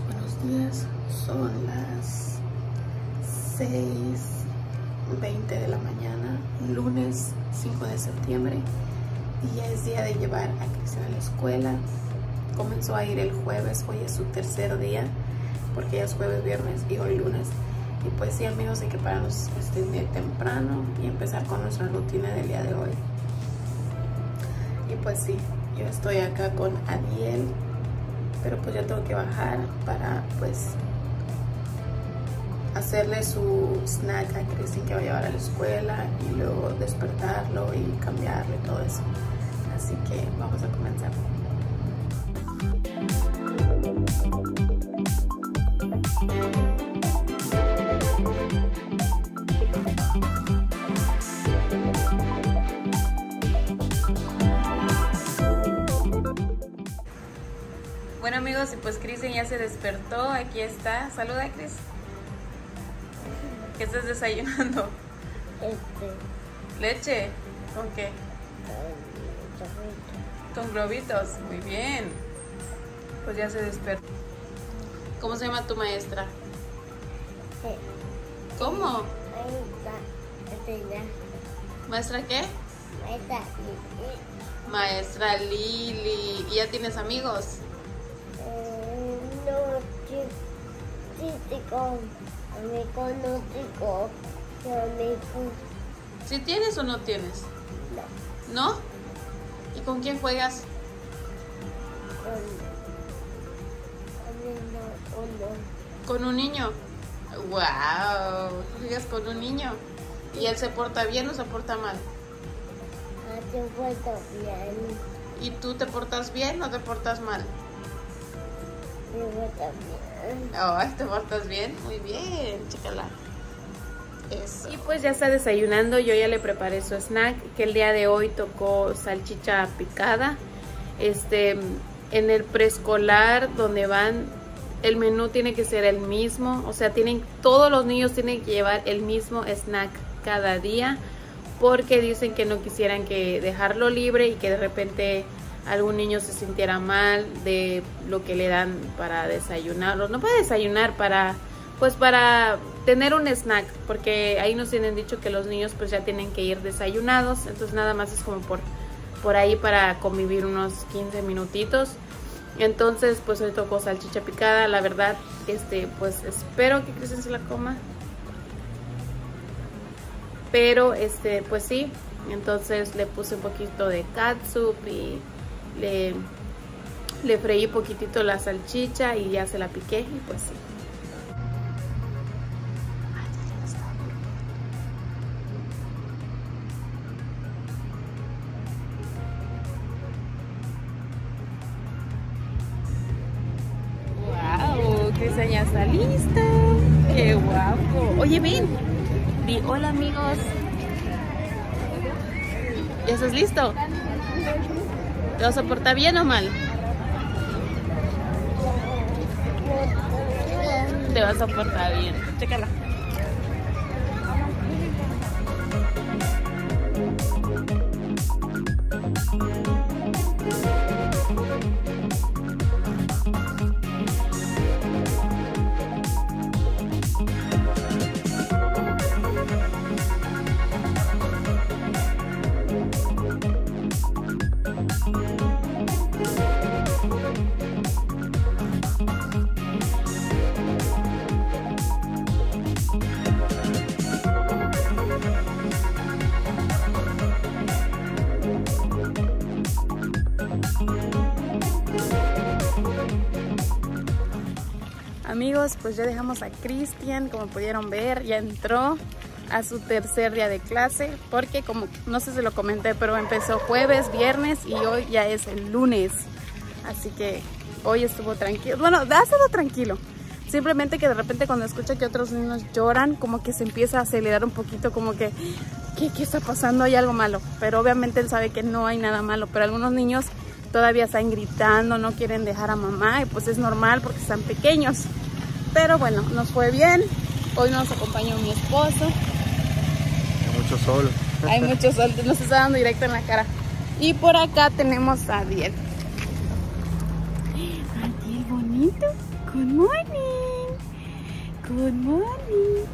buenos días. Son las 6.20 de la mañana, lunes 5 de septiembre. Y es día de llevar a Cristian a la escuela. Comenzó a ir el jueves, hoy es su tercer día, porque ya es jueves, viernes y hoy lunes. Y pues sí amigos, hay que pararnos este día temprano y empezar con nuestra rutina del día de hoy. Y pues sí, yo estoy acá con Adiel pero pues ya tengo que bajar para pues hacerle su snack a Cristian que va a llevar a la escuela y luego despertarlo y cambiarle todo eso. Así que vamos a comenzar Bueno amigos, y pues Cristian ya se despertó, aquí está. Saluda Cris. ¿Qué estás desayunando? Este, ¿Leche? ¿Con qué? Con globitos. Muy bien. Pues ya se despertó. ¿Cómo se llama tu maestra? ¿Cómo? ya. ¿Maestra qué? Está, y- Maestra Lili. ¿Y ya tienes amigos? Amigo, amigo, ¿Sí tienes o no tienes? no, ¿No? ¿Y con quién juegas? con, amigo, uno, ¿Con un niño? ¡Wow! ¿Juegas con un niño? ¿Y él se porta bien o se porta mal? hace vuelto bien, ¿Y tú te portas bien o te portas mal? Ay, ¿te portas bien? Muy bien, chécala. Eso. Y pues ya está desayunando, yo ya le preparé su snack, que el día de hoy tocó salchicha picada. Este, en el preescolar donde van, el menú tiene que ser el mismo, o sea, tienen todos los niños tienen que llevar el mismo snack cada día, porque dicen que no quisieran que dejarlo libre y que de repente algún niño se sintiera mal de lo que le dan para desayunar, o no para desayunar, para pues para tener un snack, porque ahí nos tienen dicho que los niños pues ya tienen que ir desayunados, entonces nada más es como por por ahí para convivir unos 15 minutitos. Entonces, pues hoy tocó salchicha picada, la verdad, este, pues espero que Cristian la coma. Pero este, pues sí, entonces le puse un poquito de catsup y le freí poquitito la salchicha y ya se la piqué y pues sí. Ya está listo. Qué guapo. Oye, ven. Hola amigos. ¿Ya estás listo? ¿Te vas a portar bien o mal? Te vas a portar bien. Chécala. Amigos, pues ya dejamos a Cristian, como pudieron ver, ya entró a su tercer día de clase, porque como no sé si lo comenté, pero empezó jueves, viernes y hoy ya es el lunes. Así que hoy estuvo tranquilo. Bueno, ha estado tranquilo. Simplemente que de repente cuando escucha que otros niños lloran, como que se empieza a acelerar un poquito, como que, ¿qué, qué está pasando? Hay algo malo. Pero obviamente él sabe que no hay nada malo. Pero algunos niños todavía están gritando, no quieren dejar a mamá y pues es normal porque están pequeños. Pero bueno, nos fue bien. Hoy nos acompañó mi esposo. Hay mucho sol. Hay mucho sol, nos está dando directo en la cara. Y por acá tenemos a Diel. Adiel bonito. bonito. Good morning. Good morning.